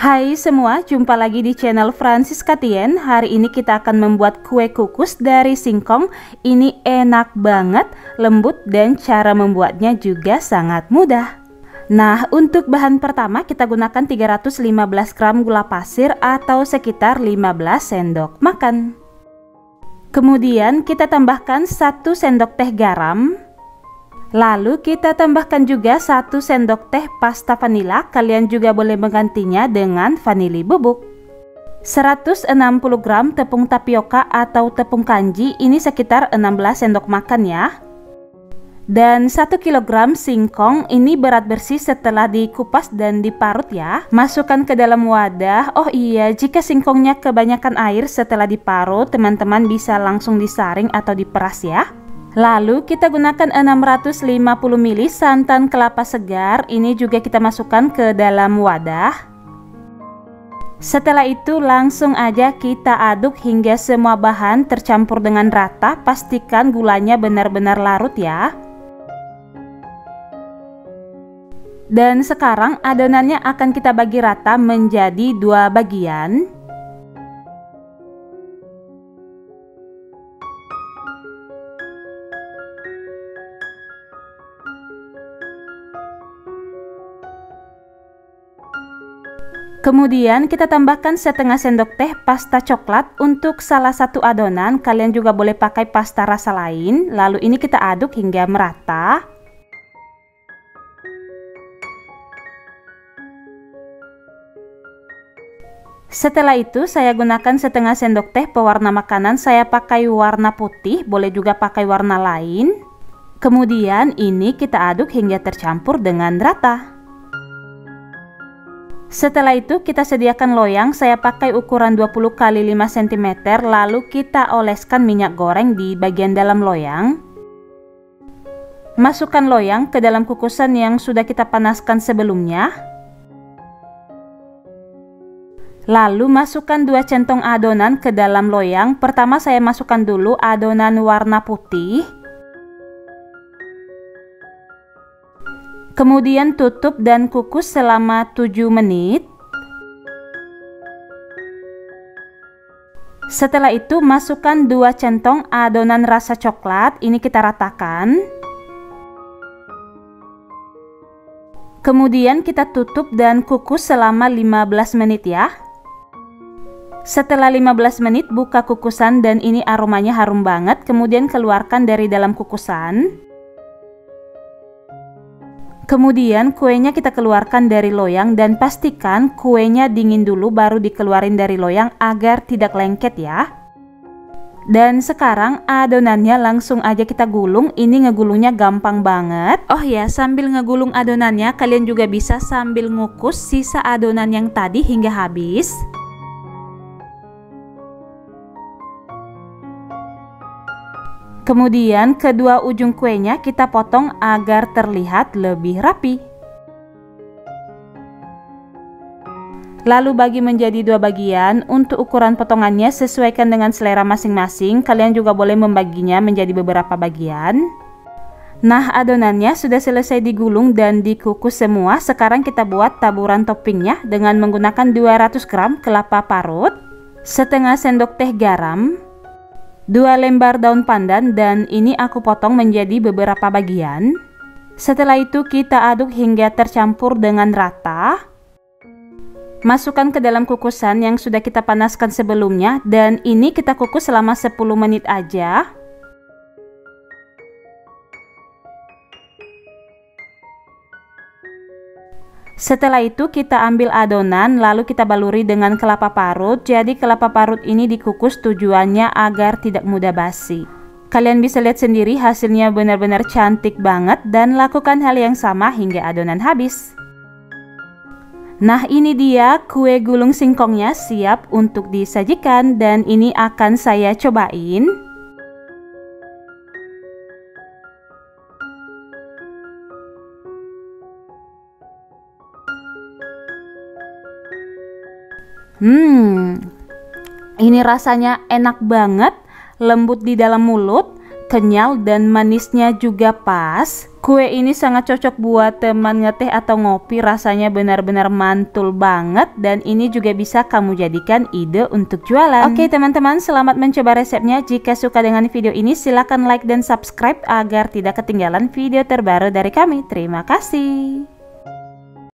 Hai semua, jumpa lagi di channel Francis Katien. Hari ini kita akan membuat kue kukus dari singkong. Ini enak banget, lembut dan cara membuatnya juga sangat mudah. Nah, untuk bahan pertama kita gunakan 315 gram gula pasir atau sekitar 15 sendok makan. Kemudian kita tambahkan 1 sendok teh garam, Lalu kita tambahkan juga 1 sendok teh pasta vanila, kalian juga boleh menggantinya dengan vanili bubuk. 160 gram tepung tapioka atau tepung kanji, ini sekitar 16 sendok makan ya. Dan 1 kg singkong ini berat bersih setelah dikupas dan diparut ya. Masukkan ke dalam wadah. Oh iya, jika singkongnya kebanyakan air setelah diparut, teman-teman bisa langsung disaring atau diperas ya. Lalu kita gunakan 650 ml santan kelapa segar. Ini juga kita masukkan ke dalam wadah. Setelah itu langsung aja kita aduk hingga semua bahan tercampur dengan rata. Pastikan gulanya benar-benar larut ya. Dan sekarang adonannya akan kita bagi rata menjadi dua bagian Kemudian kita tambahkan setengah sendok teh pasta coklat untuk salah satu adonan. Kalian juga boleh pakai pasta rasa lain. Lalu ini kita aduk hingga merata. Setelah itu saya gunakan setengah sendok teh pewarna makanan. Saya pakai warna putih boleh juga pakai warna lain. Kemudian ini kita aduk hingga tercampur dengan rata setelah itu kita sediakan loyang, saya pakai ukuran 20 x 5 cm lalu kita oleskan minyak goreng di bagian dalam loyang. Masukkan loyang ke dalam kukusan yang sudah kita panaskan sebelumnya. Lalu masukkan dua centong adonan ke dalam loyang. Pertama saya masukkan dulu adonan warna putih. Kemudian tutup dan kukus selama 7 menit. Setelah itu masukkan 2 centong adonan rasa coklat, ini kita ratakan. Kemudian kita tutup dan kukus selama 15 menit ya. Setelah 15 menit buka kukusan dan ini aromanya harum banget, kemudian keluarkan dari dalam kukusan. Kemudian kuenya kita keluarkan dari loyang dan pastikan kuenya dingin dulu baru dikeluarin dari loyang agar tidak lengket ya. Dan sekarang adonannya langsung aja kita gulung. Ini ngegulungnya gampang banget. Oh ya sambil ngegulung adonannya Kalian juga bisa sambil ngukus sisa adonan yang tadi hingga habis Kemudian kedua ujung kuenya kita potong agar terlihat lebih rapi. Lalu bagi menjadi dua bagian, untuk ukuran potongannya sesuaikan dengan selera masing-masing. Kalian juga boleh membaginya menjadi beberapa bagian. Nah, adonannya sudah selesai digulung dan dikukus semua. Sekarang kita buat taburan toppingnya dengan menggunakan 200 gram kelapa parut, setengah sendok teh garam, dua lembar daun pandan dan ini aku potong menjadi beberapa bagian. Setelah itu kita aduk hingga tercampur dengan rata. Masukkan ke dalam kukusan yang sudah kita panaskan sebelumnya dan ini kita kukus selama 10 menit aja. Setelah itu kita ambil adonan lalu kita baluri dengan kelapa parut. Jadi kelapa parut ini dikukus tujuannya agar tidak mudah basi. Kalian bisa lihat sendiri hasilnya benar-benar cantik banget dan lakukan hal yang sama hingga adonan habis. Nah ini dia kue gulung singkongnya siap untuk disajikan dan ini akan saya cobain. Hmm, ini rasanya enak banget, lembut di dalam mulut, kenyal dan manisnya juga pas. Kue ini sangat cocok buat teman ngeteh atau ngopi rasanya benar-benar mantul banget dan ini juga bisa kamu jadikan ide untuk jualan. Oke teman-teman selamat mencoba resepnya. Jika suka dengan video ini silahkan like dan subscribe agar tidak ketinggalan video terbaru dari kami. Terima kasih.